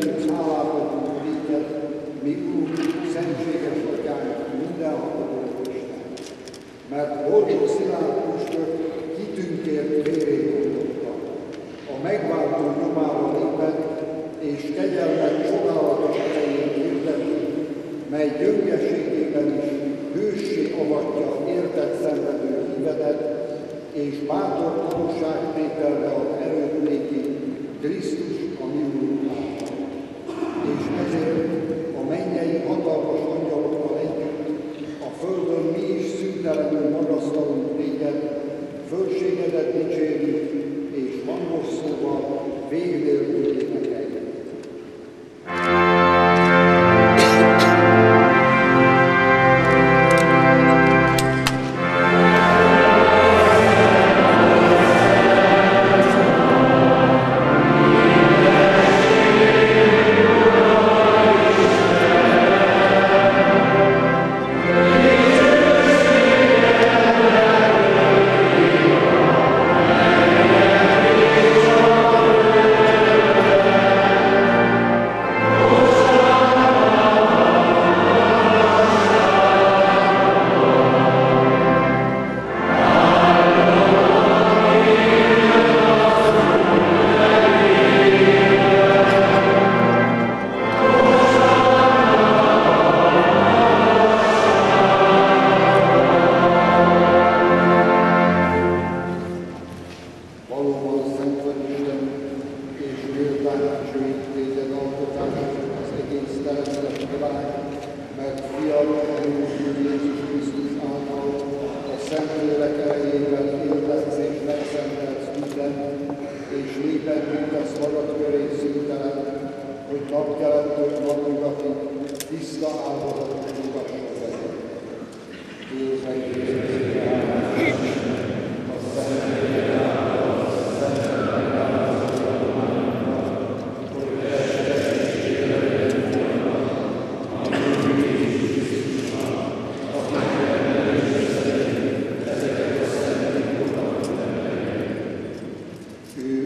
Énekeljük hálát minket, mi Úr, szentséges atyánk, mindenható Isten, mert boldog szilárd püspök kitünkért vérét oldotta. A megváltó nyomába lépett, és kegyelmet csodálatos erejét hirdeti, mely gyöngességében is hőssé avatja értett szenvedő hívedet, és bátor tanúság tételre az erőt néki, Krisztus a mi úr. élet dicsérjük, és hangos szóval végül.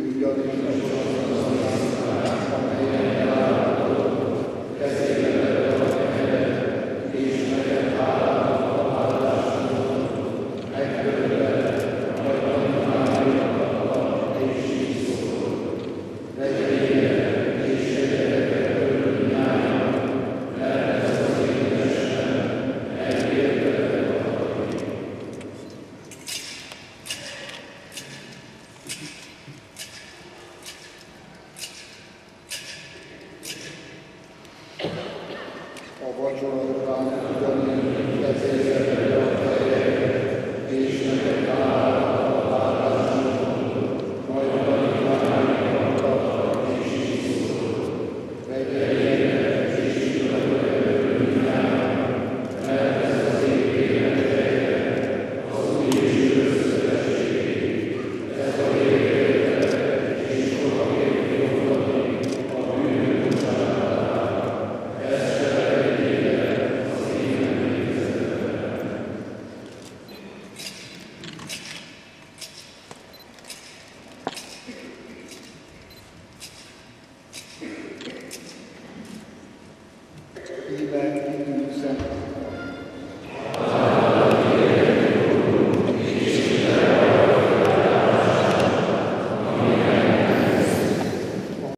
dünyadaki Amen.